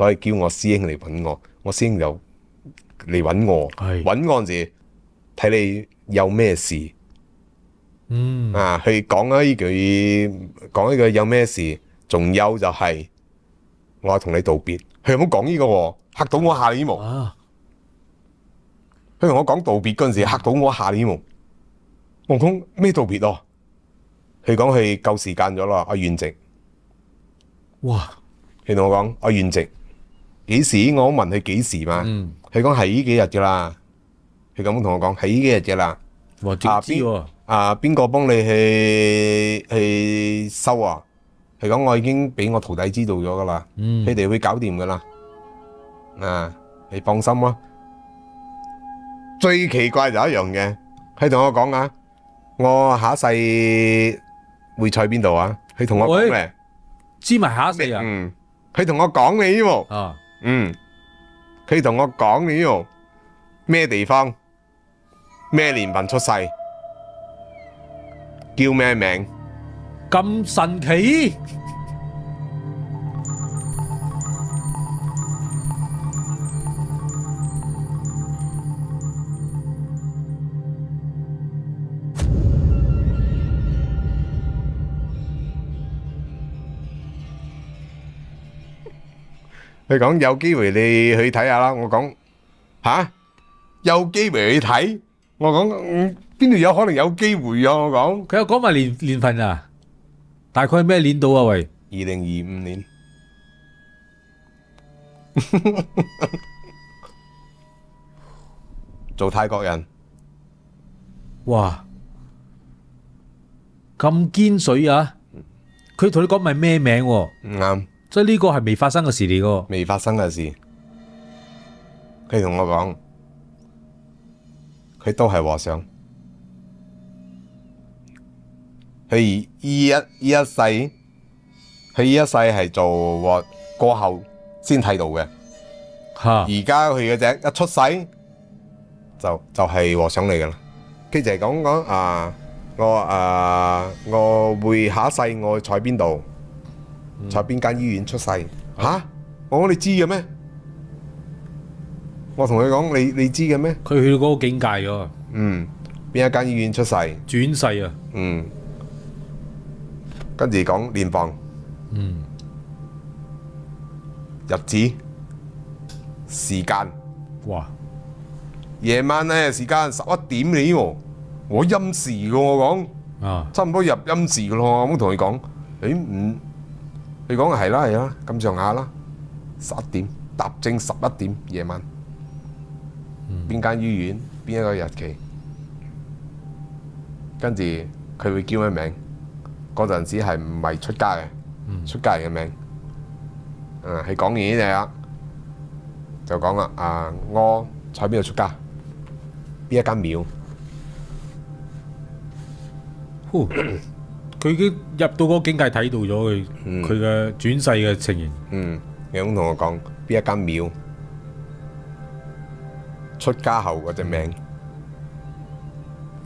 所以叫我師兄嚟揾我，我師兄就嚟揾我，揾我嗰陣時睇你有咩事。嗯。啊，去講咗呢句講呢句有咩事，仲有就係我同你道別，佢有冇講呢個喎？嚇到我下呢毛，啊。佢同我講道別嗰陣時嚇到我下呢毛，我講咩道別啊？佢講佢夠時間咗啦，我願席。哇。佢同我講我願席，幾時？我問佢幾時嘛？嗯佢講係呢幾日噶啦。佢咁同我講係呢幾日噶啦。哇直啊知喎啊，邊個幫你去去收啊？佢講我已經俾我徒弟知道咗噶啦，嗯佢哋會搞掂噶啦。啊，你放心啦。最奇怪就一樣嘅，佢同我講啊，我下一世會坐喺邊度啊？佢同我講喂咧，知埋下一世啊嗯，佢同我講你喎。啊嗯，佢同我講呢度咩地方，咩年份出世，叫咩名？咁神奇佢講有機會你去睇下啦。我講吓，有機會去睇。我講嗯邊度有可能有機會啊？我講。佢有講埋年年份啊？大概係咩年度啊喂？二零二五年，做泰國人。哇。咁堅水啊？佢同你講埋咩名喎？唔啱，即係呢個係未發生嘅事嚟噶未發生嘅事。佢同我講，佢都係和尚。佢依一依一世，佢依一世係做和過後先睇到嘅。吓而家佢嘅只一出世就就係和尚嚟噶啦。佢就係講講啊，我啊我會下一世我會坐喺邊度，坐喺邊間醫院出世。吓、我講你知嘅咩？我同佢講你你知嘅咩？佢去到嗰個境界咗。嗯，邊一間醫院出世？轉世啊。嗯，跟住講年房、嗯。日子、時間。哇。夜晚咧時間十一點你喎，我陰時嘅我講，啊。差唔多入陰時嘅咯，我咁同佢講，誒唔，佢講係啦係啦，咁上下啦，十一點踏正十一點夜晚，邊間醫院邊一個日期，跟住佢會叫咩名？嗰陣時係唔係出家嘅？出家人嘅名，嗯，係講完呢隻啦，就講啦，啊，我坐喺邊度出家？邊一間廟？呼佢已經入到嗰個境界睇到咗佢嗯。佢嘅轉世嘅情形。嗯，你咁同我講邊一間廟？出家後嗰隻名，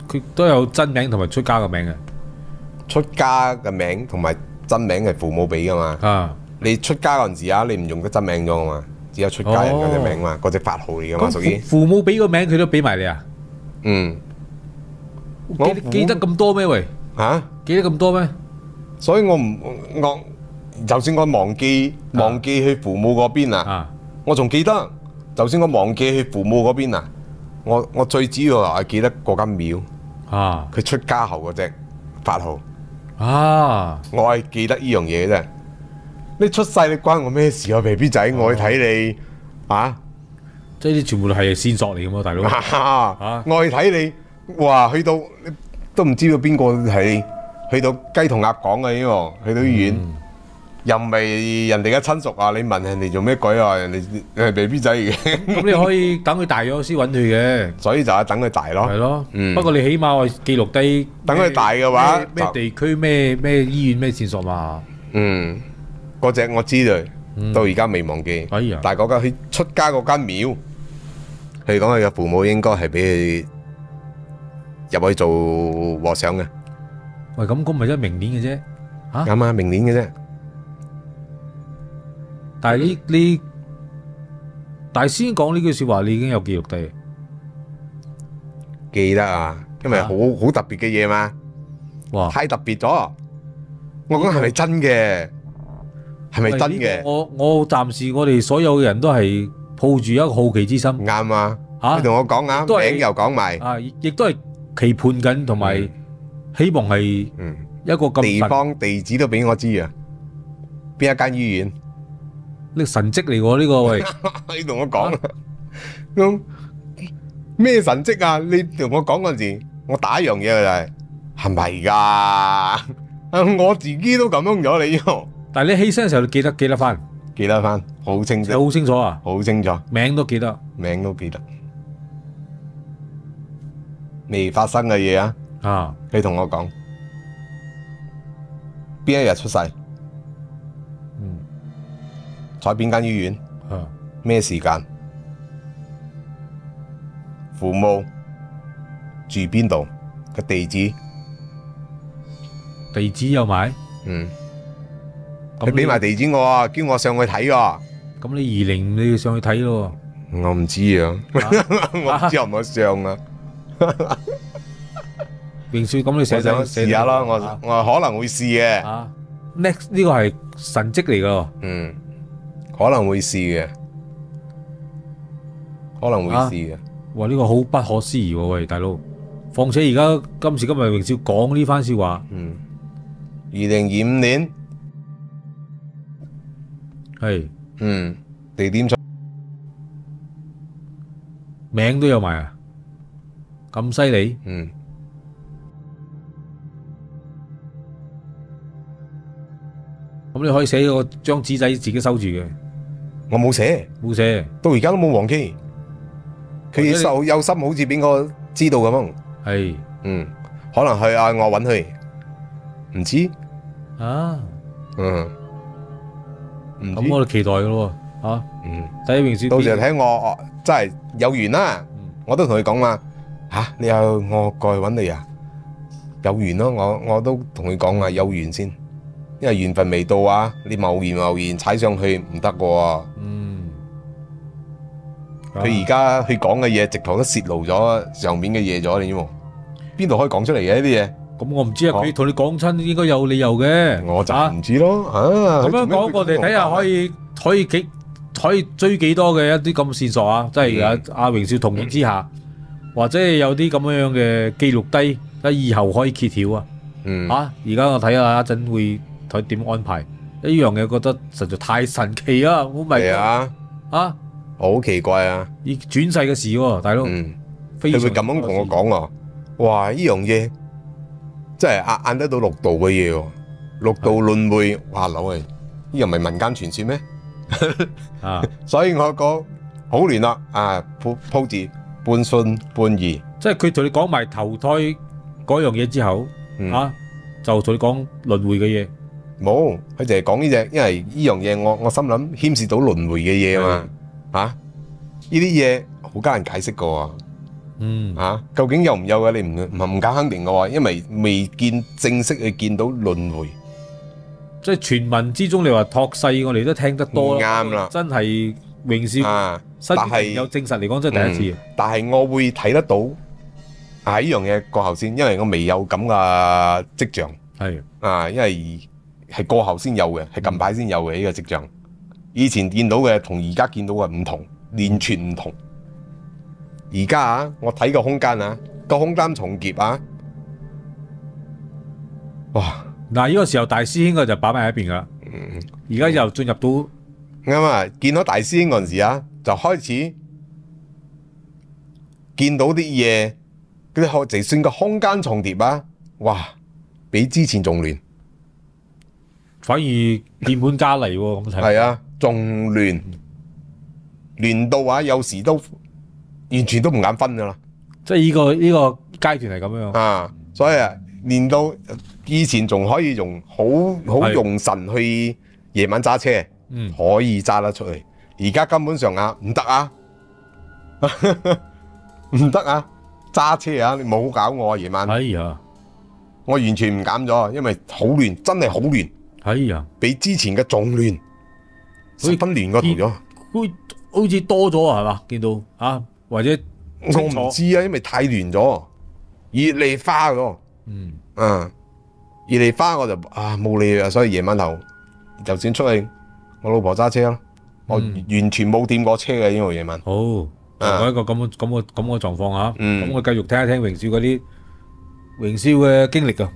佢都有真名同埋出家嘅名嘅。出家嘅名同埋真名係父母俾噶嘛？啊。你出家嗰陣時啊，你唔用得真名咗嘛？只有出家人嗰隻名嘛，嗰隻法號嚟噶嘛，屬於。父父母俾個名佢都俾埋你啊？嗯。我記得記得咁多咩喂？嚇。記得咁多咩？所以我唔我就算我忘記忘記去父母嗰邊啊，啊。我仲記得。就算我忘記去父母嗰邊啊，我我最主要係記得嗰間廟，啊。佢出家後嗰隻法號，啊。我係記得呢樣嘢嘅啫。你出世你關我咩事啊，B B 仔，我去睇你。啊！即係呢啲全部都係線索嚟噶嘛大佬。啊 我去睇你，哇！去到你都唔知道邊個係你，去到雞同鴨講嘅呢個，去到醫院。又唔係人哋嘅親屬啊！你問人哋做咩鬼啊？人哋你係 B B 仔嚟嘅，咁你可以等佢大咗先揾佢嘅 所以就係等佢大咯。係咯嗯不過你起碼我記錄低等佢大嘅話咩地區咩咩醫院咩線索嘛嗯，嗰只我知道，到而家未忘記。哎呀但係嗰間佢出家嗰間廟，佢講佢嘅父母應該係俾佢入去做和尚嘅，喂咁咁咪即係明年嘅啫嚇啱啊，明年嘅啫。但係呢呢大師兄講呢句説話，你已經有記錄低。記得啊，因為啊好好特別嘅嘢嘛，哇！太特別咗。我講係咪真嘅？係咪真嘅？我我暫時我哋所有嘅人都係抱住一個好奇之心啱啊！嚇你同我講啊，都又講埋，啊，亦都係期盼緊同埋希望係一嗯，個咁地方地址都俾我知啊，邊一間醫院？呢神蹟嚟喎呢個喂，你同我講啊，咁咩神蹟啊？你同我講嗰陣時，我打一樣嘢就係係咪㗎？啊 我自己都咁樣咗，你喎但係你起身嘅時候，你記得記得翻，記得翻，好清你楚，好清楚啊，好清楚，名都記得。名都記得，未發生嘅嘢啊！啊，你同我講邊一日出世，嗯。喺邊間醫院，啊，咩時間，父母住邊度？嘅地址，地址有埋，嗯，咁你俾埋地址我啊，叫我上去睇啊，咁你二零你要上去睇咯我唔知啊，我唔知有唔可以上啊，喎，榮少咁你我寫想試下啦，我啊。我可能會試嘅，啊，next 呢個係神蹟嚟噶，嗯，可能會試嘅，可能會啊。試嘅，哇呢個好不可思議喎，喂大佬，況且而家今時今日榮少講呢番説話。嗯，二零二五年，係。嗯，地點出，名都有埋啊，咁犀利，嗯。咁你可以寫個張紙仔自己收住嘅，我冇寫，冇寫，到而家都冇忘記。或者你佢受有心，好似俾我知道咁樣。係。嗯，可能佢嗌我揾佢，唔知。啊，嗯，咁我哋期待嘅咯喎，啊，嗯，睇榮少到時邊。候睇我，哦真係有緣啦。嗯。我都同佢講嘛，吓、你有我過去揾你啊，有緣咯。我我都同佢講啊，有緣先，因為緣分未到啊。你貿然貿然踩上去唔得嘅喎。嗯，佢而家佢講嘅嘢，直頭都泄露咗上面嘅嘢咗，你知冇？邊度可以講出嚟嘅呢啲嘢？咁我唔知啊，哦佢同你講親應該有理由嘅，我就啊唔知咯。啊，咁樣講，我哋睇下可以。可以幾可以追幾多嘅一啲咁線索啊！即係嗯阿阿榮少同意之下，或者有啲咁樣嘅記錄低，喺以後可以揭曉啊！嗯，啊！而家我睇下一陣會睇點安排，呢樣嘢覺得實在太神奇啊！好咪係啊，啊！好奇怪啊。已轉世嘅事喎，大佬，嗯，佢會咁樣同我講喎。哇！呢樣嘢真係壓壓得到六道嘅嘢喎。六道輪迴，哇老啊！呢樣咪民間傳說咩？啊！所以我講好亂啦。啊，鋪鋪字半信半疑。即係佢同你講埋投胎嗰樣嘢之後，嗯啊，就同你講輪迴嘅嘢。冇，佢就係講呢只，因為呢樣嘢我我心諗牽涉到輪迴嘅嘢啊嘛。嚇，呢啲嘢好艱難解釋噶喎。嗯，啊，究竟有唔有嘅？你唔唔唔敢肯定嘅喎，因為未見正式去見到輪迴。即係傳聞之中，你話托世，我哋都聽得多啦。啱啦真係榮少啊，但係有證實嚟講，真係第一次。但係我會睇得到啊呢樣嘢過後先，因為我未有咁嘅跡象係啊，因為係過後先有嘅，係近排先有嘅呢個跡象。以前見到嘅同而家見到嘅唔同，完全唔同。而家啊，我睇個空間啊，個空間重疊啊，哇！嗱，呢個時候大師兄我就擺埋喺一邊噶啦。嗯而家又進入到啱啊！見到大師兄嗰陣時啊，就開始見到啲嘢，嗰啲學就算個空間重疊啊，哇！比之前仲亂，反而變本加厲喎，咁睇。係啊，仲亂，亂到啊，有時都完全都唔眼分噶啦，即係呢個呢個階段係咁樣。啊！所以啊，練到以前仲可以用好好用神去夜晚揸車，嗯，可以揸得出去。而家根本上啊，唔得啊，唔得啊！揸車啊，你冇搞我啊！夜晚哎呀，我完全唔減咗，因為好亂，真係好亂，哎呀，比之前嘅仲亂，好似十分亂個圖咗。好好似多咗啊，係嘛？見到啊，或者我唔知啊，因為太亂咗，熱嚟花咗，嗯嗯，熱嚟花我就啊冇理啊，所以夜晚頭就算出去，我老婆揸車咯，我嗯完全冇掂過車嘅，呢个夜晚。好，就啊一個咁嘅咁嘅咁嘅狀況啊。嗯咁我繼續聽一聽榮少嗰啲榮少嘅經歷啊。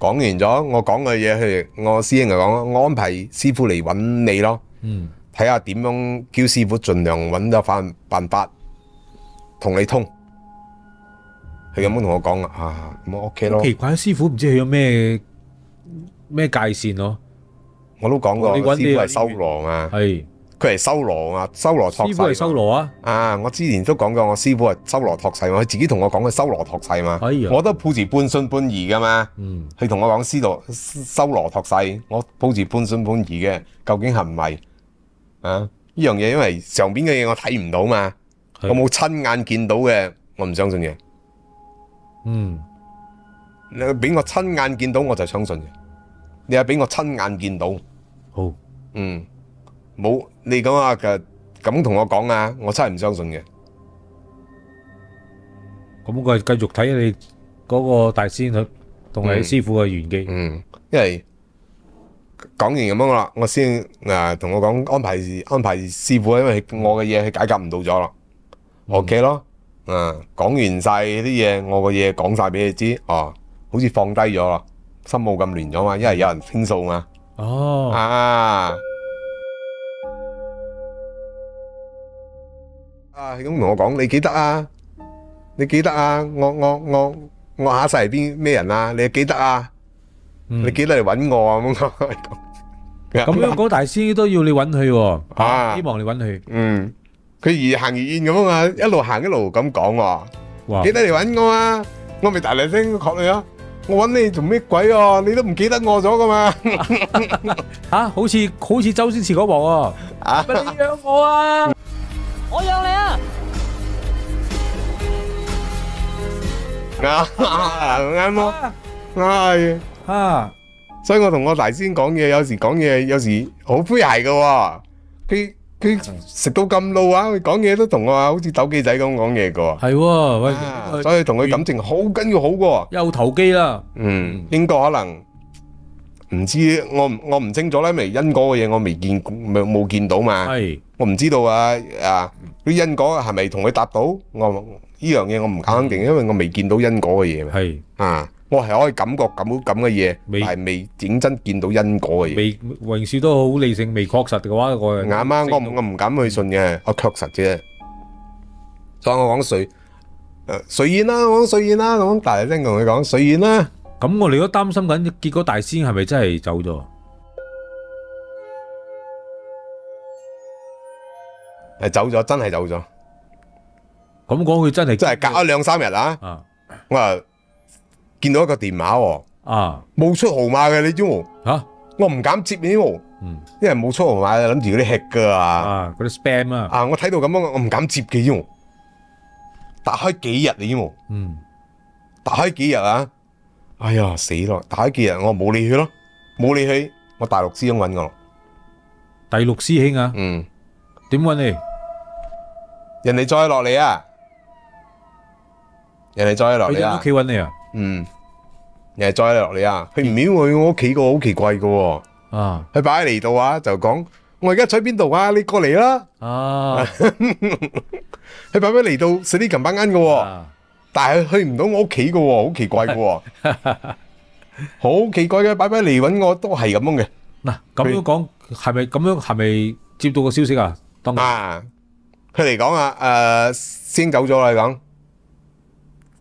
講完咗，我講嘅嘢，佢我師兄就講，我安排師傅嚟揾你咯，嗯。睇下點樣叫師傅盡量揾咗翻辦法同你通。佢咁樣同我講啊，啊咁我 OK 咯，奇怪，師傅唔知去咗咩咩界線咯？我都講過，你揾你師傅係修羅啊，係佢係修羅啊，修羅托師傅係世。修羅啊？啊！我之前都講過，我師傅係修羅托世嘛，佢自己同我講佢修羅托世嘛，我都抱持半信半疑噶嘛。嗯佢同我講師羅修羅托世，我抱持半信半疑嘅，究竟係唔係啊？呢樣嘢因為上邊嘅嘢我睇唔到嘛，我冇親眼見到嘅，我唔相信嘅。嗯你俾我親眼見到我就相信嘅，你係俾我親眼見到，好嗯，冇你咁啊嘅咁同我講啊，我真係唔相信嘅。咁我繼續睇你嗰個大師兄同你嗯師傅嘅玄機。嗯，因為講完咁樣啦，我先誒同我講安排安排師傅，因為我嘅嘢佢解答唔到咗啦。OK 咯，嗯，講完晒啲嘢，我嘅嘢講晒俾你知，哦，好似放低咗啦，心冇咁亂咗嘛，因為有人傾訴嘛，哦，啊，啊，咁同我講，你記得啊，你記得啊，我我我我下世係邊咩人啊？你記得啊？嗯你記得嚟揾我啊咁講。咁樣嗰大師都要你揾佢喎，啊希望你揾佢。嗯，佢越行越遠咁樣啊，一路行一路咁講喎。哇記！得嚟揾我啊！我咪大大聲確你啊！我揾你做咩鬼啊？你都唔記得我咗噶嘛？啊，好似好似周星馳嗰幕喎。啊！咪你養我啊！我養你啊！啱啱咯，係。啊，所以我同我大師兄講嘢，有時講嘢有時好詼諧嘅喎。佢佢食到咁老啊，佢講嘢都同我話好似鬥機仔咁講嘢嘅喎。係喎，啊喂，所以同佢感情好緊要好嘅喎。又投機啦。嗯，應該可能唔知，我唔我唔清楚咧，咪因果嘅嘢我未見冇冇見到嘛，係我唔知道啊啊啲因果係咪同佢答到？我呢樣嘢我唔肯定，因為我未見到因果嘅嘢嘛。係啊，我係可以感覺感到咁嘅嘢，未但係未認真見到因果嘅嘢。未榮少都好理性，未確實嘅話，我啱啊！我唔我唔敢去信嘅，我確實啫。所以我講水誒隨緣啦，我講水燕啦，咁大聲同佢講水燕啦。咁我哋都擔心緊，結果大師兄係咪真係走咗？誒走咗，真係走咗，咁講佢真係真係隔咗兩三日啊！啊我話見到一個電話喎，啊冇出號碼嘅，你知冇？嚇我唔敢接你喎，嗯因為冇出號碼，諗住嗰啲吃噶啊！啊嗰啲 spam 啊啊，我睇到咁樣，我唔敢接嘅，知冇？打開幾日你知冇？嗯打開幾日啊！哎呀死咯！打開幾日我冇理佢咯，冇理佢，我大陸師兄揾我咯，第六師兄啊，嗯，點揾你？人哋再落嚟啊，人哋再落嚟啊屋，企揾你啊？嗯，人哋再落嚟啊，佢唔曉去我屋企個，好奇怪嘅喎。啊佢擺喺嚟度啊，就講我而家喺邊度啊，你過嚟啦。啊 佢擺喺嚟到死啲近班恩嘅喎，啊！但係去唔到我屋企嘅喎，好奇怪嘅喎，好奇怪嘅，擺擺嚟揾我都係咁樣嘅。嗱咁樣講係咪咁樣係咪接到個消息啊？當啊，佢嚟講啊，誒、先走咗啦，講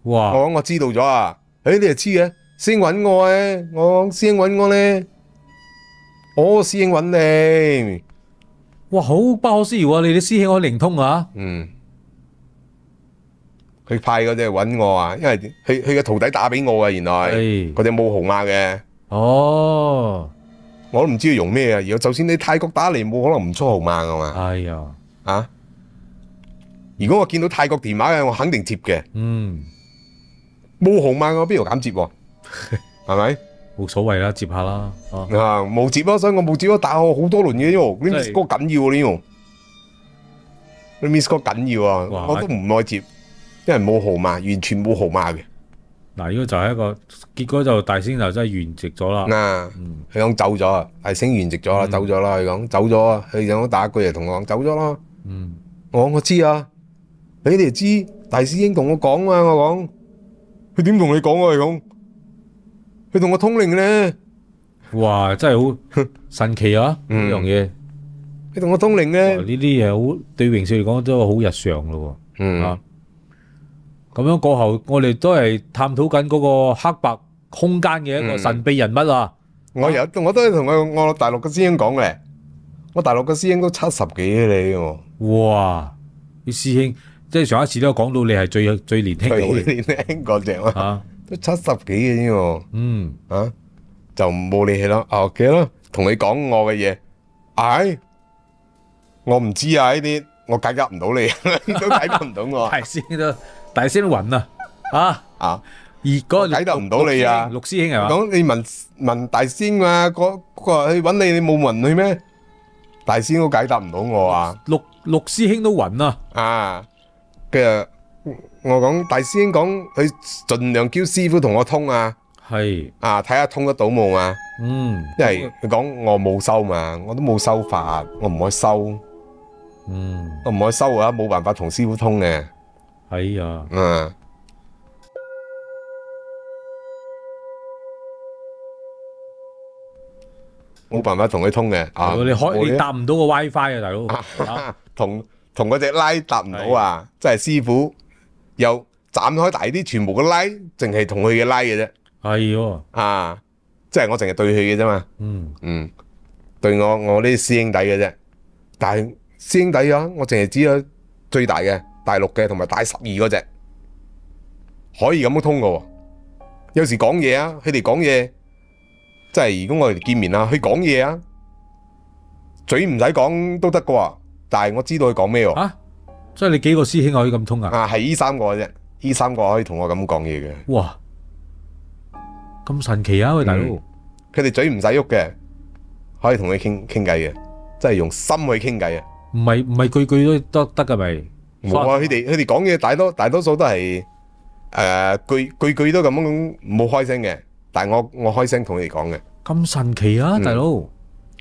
哇我講我知道咗啊，誒、你就知嘅，先揾我咧，我講先揾我咧，我師兄揾你，哇好不可思議喎！你啲師兄可以靈通啊？嗯。佢派嗰只揾我啊，因為佢佢嘅徒弟打俾我啊，原來係嗰只冇號碼嘅，哦，我都唔知佢用咩啊。如果就算你泰國打嚟，冇可能唔出號碼噶嘛，哎呀，啊！如果我見到泰國電話嘅，我肯定接嘅。嗯，冇號碼我邊度敢接喎？係咪？冇所謂啦，接下啦，啊。啊，冇接咯，所以我冇接咯，打我好多輪嘅呢喎，呢真係個緊要喎呢你 miss call 緊要啊，我都唔愛接，因為冇號碼，完全冇號碼嘅。嗱，呢個就係一個結果，就大仙就真係圓寂咗啦。嗱，嗯佢講走咗啊，大星完直咗啦，走咗啦。佢講走咗啊，佢講打一句就同我講走咗啦。嗯，我講我知啊，你哋知大師兄同我講啊，我講佢點同你講啊？佢講佢同我通靈咧，哇，真係好 神奇啊！呢嗯樣嘢，佢同我通靈哇咧呢。啲嘢好對榮少嚟講都好日常咯喎。嗯啊，咁樣過後，我哋都係探討緊嗰個黑白空間嘅一個嗯神秘人物啊。我有我都係同我我大陸嘅師兄講嘅，我大陸嘅師兄都七十幾嘅你喎，哇！啲師兄，即係上一次都有講到你係最最年輕佢嗰年輕嗰只啊，啊。都七十幾嘅啫喎，嗯，啊就冇理氣啦。啊 OK 啦，同你講我嘅嘢，唉，我唔知啊呢啲，我解答唔到你，都解答唔到我 大仙都大仙都暈啊！啊，啊。而嗰個解答唔到你啊陸師兄係嘛？講你問問大師兄嘛，嗰嗰個去揾你，你冇問佢咩？大師兄都解答唔到我啊！陸陸師兄都暈啊！啊，跟住我講大師兄講，佢盡量叫師傅同我通啊，係，啊睇下通得到冇嘛？嗯，因為佢講我冇收嘛，我都冇收法，我唔可以收，嗯，我唔可以收啊，冇辦法同師傅通嘅，係啊，嗯。冇辦法同佢通嘅，啊！你開你搭唔到個 WiFi 啊，大佬。啊同同嗰只拉搭唔到啊！即係師傅又斬開大啲，全部嘅拉淨係同佢嘅拉嘅啫。係喎，啊！即係我淨係對佢嘅啫嘛。嗯，嗯，對我我呢啲師兄弟嘅啫。但係師兄弟啊，我淨係知道最大嘅大陸嘅同埋大十二嗰只可以咁樣通嘅喎。有時講嘢啊，佢哋講嘢，即係如果我哋見面啊，佢講嘢啊，嘴唔使講都得嘅喎。但係我知道佢講咩喎。啊，所以你幾個師兄可以咁通啊？啊，係呢三個嘅啫，呢三個可以同我咁講嘢嘅。哇，咁神奇啊！喂，大佬，嗯佢哋嘴唔使喐嘅，可以同佢傾傾偈嘅，即係用心去傾偈啊！唔係唔係句句都得得噶咪？冇啊，佢哋佢哋講嘢大多大多數都係誒、呃句句句都咁樣冇開聲嘅，但係我我開聲同佢哋講嘅，咁神奇啊，嗯大佬！我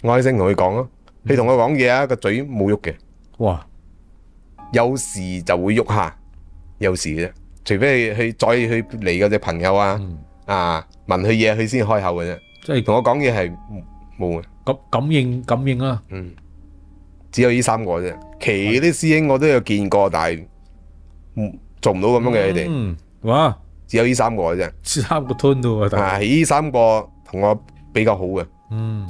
開聲同佢講咯。佢同我講嘢啊，個嘴冇喐嘅，哇，有時就會喐下，有時嘅啫。除非佢去再去嚟嗰隻朋友啊，嗯啊問佢嘢，佢先開口嘅啫。即係同我講嘢係冇嘅。感感應感應啊！嗯，只有呢三個啫，其啲師兄我都有見過，但係嗯做唔到咁樣嘅你哋，嗯，哇，只有呢三個嘅啫。三個 turn 到啊，大佬啊，呢三個同我比較好嘅，嗯，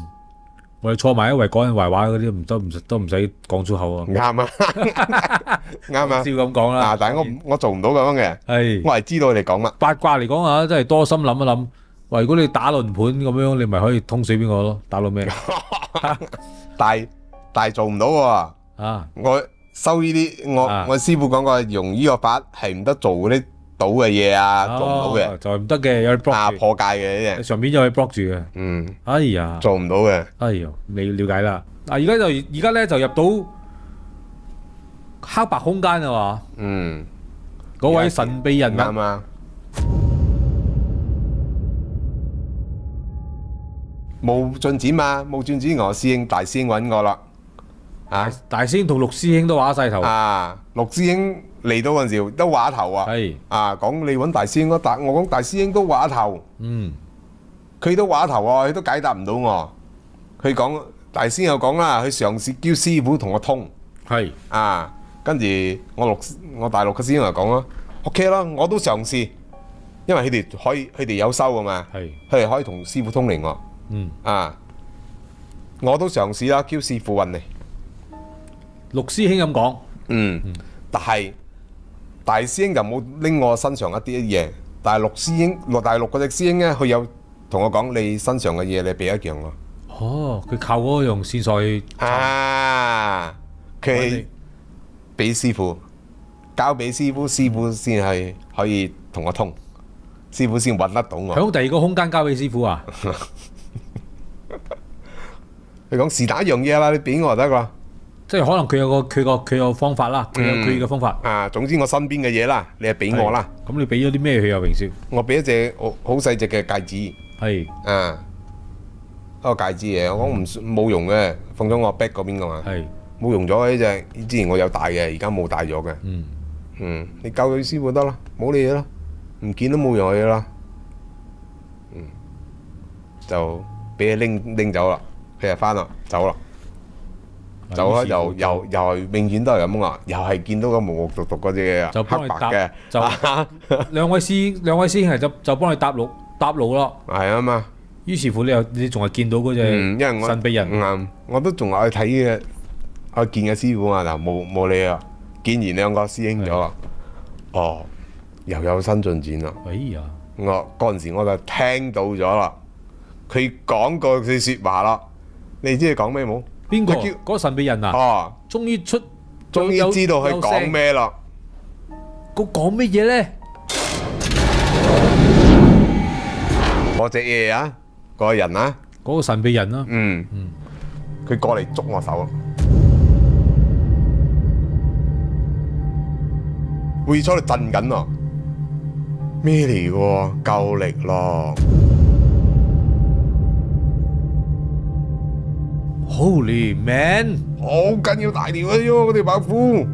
我哋坐埋一圍講人壞話嗰啲，唔得唔使都唔使講粗口啊，啱啊，啱啊。照，咁講啦。啊，但係我我做唔到咁樣嘅，係。我係知道你哋講乜，八卦嚟講啊，真係多心諗一諗。喂，如果你打輪盤咁樣，你咪可以通水俾我咯，打到咩 但係但係做唔到喎。啊？我收呢啲，我啊。我師傅講過，用呢個法係唔得做嗰啲賭嘅嘢啊，做唔到哦嘅，就唔得嘅，有啲啊 block 破戒嘅啲，上面有嘢 block 住嘅。嗯，哎呀，做唔到嘅，哎呀，你了解啦。嗱，而家就而家咧就入到黑白空間啊嘛，嗯，嗰位神秘人物啱啊。冇進展嘛，冇進展，我師兄大師兄揾我啦，啊？大師兄同陸師兄都話晒頭，啊，陸師兄嚟到嗰陣時都話頭啊，係。啊講你揾大師兄咯，大我講大師兄都話頭，嗯。佢都話頭啊，佢都解答唔到我，佢講大師兄又講啦，佢嘗試叫師傅同我通。係。啊，跟住我陸我大陸嘅師兄又講啦，OK 啦，我都嘗試，因為佢哋可以佢哋有收啊嘛，係。佢哋可以同師傅通靈喎，嗯，啊，我都嘗試啦，叫師傅運嚟，陸師兄咁講，嗯，但係大師兄就冇拎我身上一啲嘢，但係陸師兄陸大陸嗰隻師兄咧，佢有同我講你身上嘅嘢，你俾一樣我，哦，佢靠嗰個用線索去啊，佢你俾師傅交俾師傅，師傅先係可以同我通，師傅先揾得到我。響第二個空間交俾師傅啊，佢講是但一樣嘢啦，你俾我就得啦。即係可能佢有個佢個佢有方法啦，佢有嗯佢嘅方法。啊，總之我身邊嘅嘢啦，你係俾我啦。咁你俾咗啲咩佢啊？榮少我俾一隻好好細隻嘅戒指，係啊，一個戒指嘢，我講唔冇用嘅，放咗我 back 嗰邊噶嘛，係冇用咗呢隻，之前我有戴嘅，而家冇戴咗嘅。嗯嗯，你教佢師傅得啦，冇你嘢啦，唔見都冇用嘅嘢啦。嗯，就俾佢拎拎走啦，佢就翻啦，走啦，走啦，於是乎又又又係永遠都係咁啊，又係見到個毛毛獨獨嗰隻嘢啊，就幫你搭黑白嘅，就啊 兩位師兩位師兄係就就幫你搭路搭路咯。係啊嘛。於是乎你又你仲係見到嗰嗯，因為我隻神秘人，嗯，我都仲係去睇嘅，我見嘅師傅啊，嗱冇冇理啊，見完兩個師兄咗啦，哦，又有新進展啦。哎呀，我嗰陣時我就聽到咗啦，佢講過佢説話啦，你知佢講咩冇？邊個？叫嗰個神秘人啊，哦，終於出，終於知道佢講。咩啦。佢講乜嘢咧？嗰隻嘢啊，嗰個人啊，嗰個神秘人啊，嗯嗯，佢過嚟捉我手啦。會坐度震緊啊！咩嚟嘅喎？夠力咯！Holy man！好紧要大條啊！喎，嗰條白褲